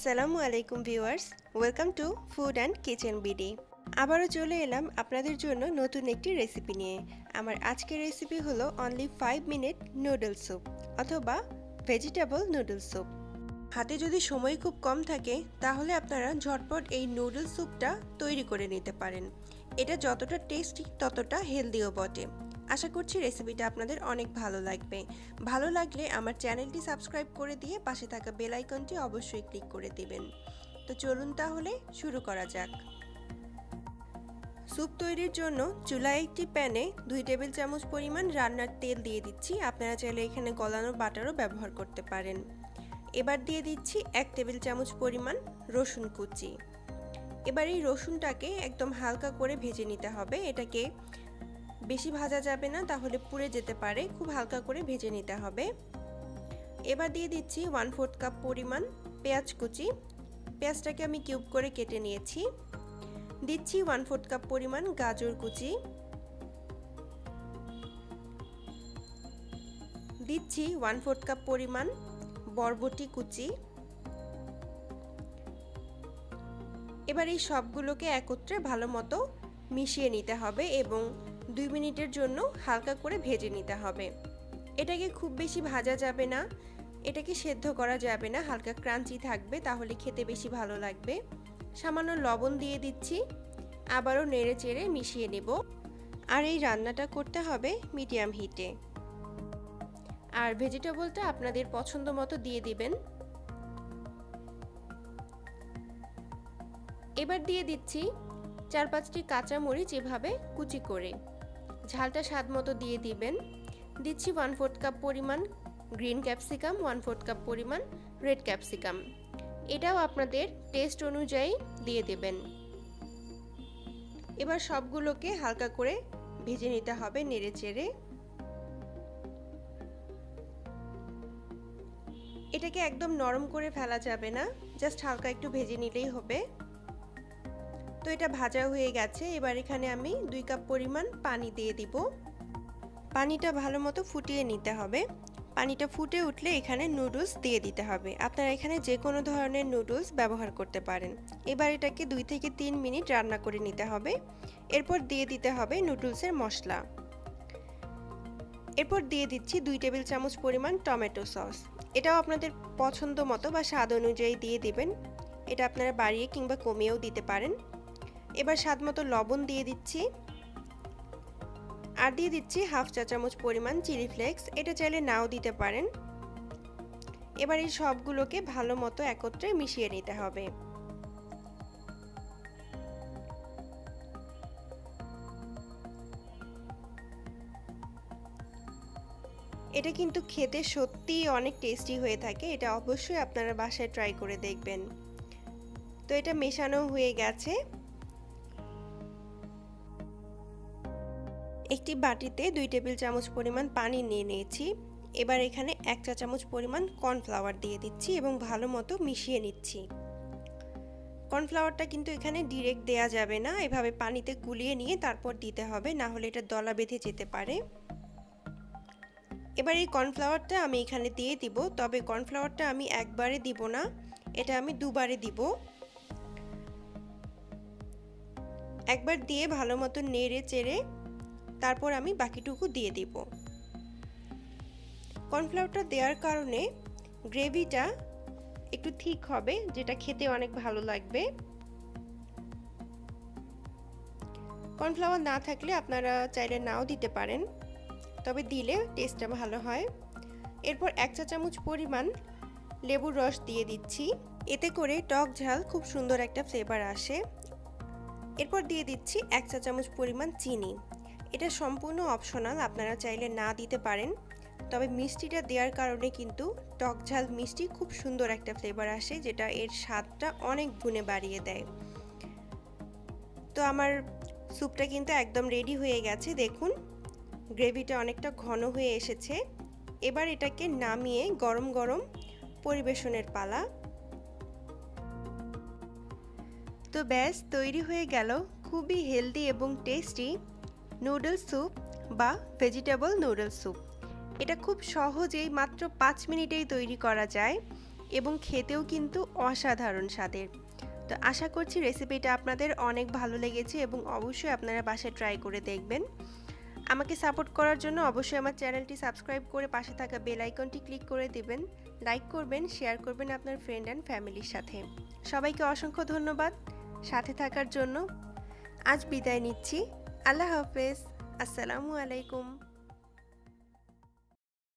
আসসালামু আলাইকুম viewers, welcome to Food and Kitchen BD. আবারও চলে এলাম আপনাদের জন্য নতুন একটি রেসিপি নিয়ে। আমার আজকের রেসিপি হলো only five minute noodle soup অথবা ভেজিটেবল নুডল স্যুপ হাতে যদি সময় খুব কম থাকে, তাহলে আপনারা ঝটপট এই নুডল স্যুপটা তৈরি করে নিতে পারেন। এটা যতটা টেস্টি ততটা হেলদিও বটে। আশা করছি রেসিপিটা আপনাদের অনেক ভালো লাগবে। ভালো লাগলে আমার চ্যানেলটি সাবস্ক্রাইব করে দিয়ে পাশে থাকা বেল আইকনটি অবশ্যই ক্লিক করে দিবেন। তো চলুন তাহলে শুরু করা যাক। স্যুপ তৈরির জন্য চুলায় একটি প্যানে দুই টেবিল চামচ পরিমাণ রান্নার তেল দিয়ে দিচ্ছি। আপনারা চাইলে এখানে গলানো বাটারও ব্যবহার করতে পারেন। এবার দিয়ে দিচ্ছি এক টেবিল চামচ পরিমাণ রসুন কুচি। এবার এই রসুনটাকে একদম হালকা করে ভেজে নিতে হবে। এটাকে বেশি ভাজা যাবে না, তাহলে পুড়ে যেতে পারে। খুব হালকা করে ভেজে নিতে হবে। এবার দিয়ে দিচ্ছি ওয়ান ফোর্থ কাপ পরিমাণ পেঁয়াজ কুচি। পেঁয়াজটাকে আমি কিউব করে কেটে নিয়েছি। দিচ্ছি ওয়ান ফোর্থ কাপ পরিমাণ গাজর কুচি। দিচ্ছি ওয়ান ফোর্থ কাপ পরিমাণ বরবটি কুচি। এবার এই সবগুলোকে একত্রে ভালো মতো মিশিয়ে নিতে হবে এবং দুই মিনিটের জন্য হালকা করে ভেজে নিতে হবে। এটাকে খুব বেশি ভাজা যাবে না। এটাকে সেদ্ধ করা যাবে না। হালকা ক্রাঞ্চি থাকবে, তাহলে খেতে বেশি ভালো লাগবে। সামান্য লবণ দিয়ে দিচ্ছি। আবারও নেড়ে চেড়ে মিশিয়ে নেব। আর এই রান্নাটা করতে হবে মিডিয়াম হিটে। আর ভেজিটেবলটা আপনাদের পছন্দ মতো দিয়ে দিবেন। এবার দিয়ে দিচ্ছি চার পাঁচটি কাঁচা মরিচ এভাবে কুচি করে। ঝালটা স্বাদ মতো দিয়ে দিবেন। দিচ্ছি ওয়ান ফোর্থ কাপ পরিমাণ green capsicum one fourth cup পরিমাণ রেড ক্যাপসিকাম এটাও আপনাদের টেস্ট অনুযায়ী দিয়ে দেবেন। এবার সবগুলোকে হালকা করে ভেজে নিতে হবে নেড়ে চেড়ে এটাকে একদম নরম করে ফেলা যাবে না জাস্ট হালকা একটু ভেজে নিলেই হবে। তো এটা ভাজা হয়ে গেছে। এবার এখানে আমি দুই কাপ পরিমাণ পানি দিয়ে দিব। পানিটা ভালো মতো ফুটিয়ে নিতে হবে। পানিটা ফুটে উঠলে এখানে নুডলস দিয়ে দিতে হবে। আপনারা এখানে যে কোনো ধরনের নুডলস ব্যবহার করতে পারেন। এবার এটাকে দুই থেকে তিন মিনিট রান্না করে নিতে হবে। এরপর দিয়ে দিতে হবে নুডলসের মশলা। এরপর দিয়ে দিচ্ছি দুই টেবিল চামচ পরিমাণ টমেটো সস। এটাও আপনাদের পছন্দ মতো বা স্বাদ অনুযায়ী দিয়ে দিবেন। এটা আপনারা বাড়িয়ে কিংবা কমিয়েও দিতে পারেন। এবার স্বাদ মতো লবণ দিয়ে দিচ্ছি। আর দিয়ে দিচ্ছি হাফ চা চামচ পরিমাণ চিলি ফ্লেক্স, এটা চাইলে নাও দিতে পারেন। এবার এই সবগুলোকে ভালো মতো একত্রে মিশিয়ে নিতে হবে। এটা কিন্তু খেতে সত্যিই অনেক টেস্টি হয়ে থাকে, এটা অবশ্যই আপনারা বাসায় ট্রাই করে দেখবেন। তো এটা মেশানো হয়ে গেছে। একটি বাটিতে দুই টেবিল চামচ পরিমাণ পানি নিয়ে নিয়েছি। এবার এখানে এক চা চামচ পরিমাণ কর্নফ্লাওয়ার দিয়ে দিচ্ছি এবং ভালো মতো মিশিয়ে নিচ্ছি। কর্নফ্লাওয়ারটা কিন্তু এখানে ডিরেক্ট দেয়া যাবে না, এভাবে পানিতে গুলিয়ে নিয়ে তারপর দিতে হবে, না হলে এটা দলা বেঁধে যেতে পারে। এবার এই কর্নফ্লাওয়ারটা আমি এখানে দিয়ে দিব, তবে কর্নফ্লাওয়ারটা আমি একবারে দিব না, এটা আমি দুবারে দিব। একবার দিয়ে ভালো মতো নেড়ে চেড়ে তারপর আমি বাকিটুকু দিয়ে দিব। কর্নফ্লাওয়ারটা দেওয়ার কারণে গ্রেভিটা একটু ঠিক হবে, যেটা খেতে অনেক ভালো লাগবে। কর্নফ্লাওয়ার না থাকলে আপনারা চাইলে নাও দিতে পারেন, তবে দিলে টেস্টটা ভালো হয়। এরপর এক চা চামচ পরিমাণ লেবুর রস দিয়ে দিচ্ছি। এতে করে টক ঝাল খুব সুন্দর একটা ফ্লেভার আসে। এরপর দিয়ে দিচ্ছি এক চা চামচ পরিমাণ চিনি। এটা সম্পূর্ণ অপশনাল আপনারা চাইলে না দিতে পারেন। তবে মিষ্টিটা দেওয়ার কারণে কিন্তু টক ঝাল মিষ্টি খুব সুন্দর একটা ফ্লেভার আসে, যেটা এর স্বাদটা অনেক গুণে বাড়িয়ে দেয়। তো আমার স্যুপটা কিন্তু একদম রেডি হয়ে গেছে, দেখুন। গ্রেভিটা অনেকটা ঘন হয়ে এসেছে। এবার এটাকে নামিয়ে গরম গরম পরিবেশনের পালা। তো ব্যাস, তৈরি হয়ে গেল। খুবই হেলদি এবং টেস্টি নুডল স্যুপ বা ভেজিটেবল নুডল স্যুপ এটা খুব সহজেই মাত্র পাঁচ মিনিটেই তৈরি করা যায় এবং খেতেও কিন্তু অসাধারণ স্বাদের। তো আশা করছি রেসিপিটা আপনাদের অনেক ভালো লেগেছে এবং অবশ্যই আপনারা বাসায় ট্রাই করে দেখবেন। আমাকে সাপোর্ট করার জন্য অবশ্যই আমার চ্যানেলটি সাবস্ক্রাইব করে পাশে থাকা বেল আইকনটি ক্লিক করে দেবেন লাইক করবেন শেয়ার করবেন আপনার ফ্রেন্ড অ্যান্ড ফ্যামিলির সাথে। সবাইকে অসংখ্য ধন্যবাদ। সাথে থাকার জন্য আজ বিদায় নিচ্ছি। আল্লাহ হাফেজ আসসালামু আলাইকুম